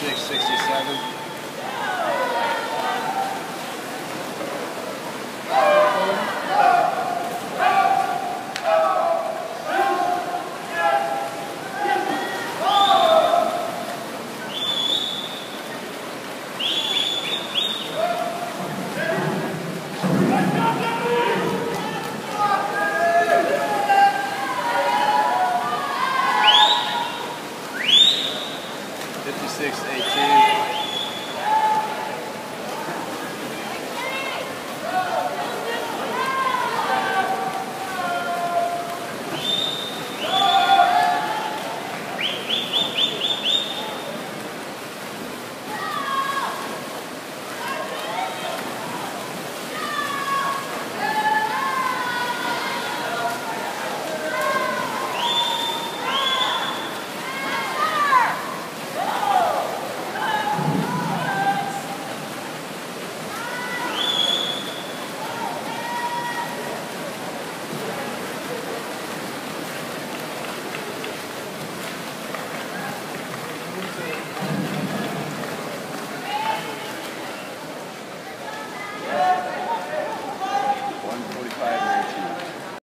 667. two.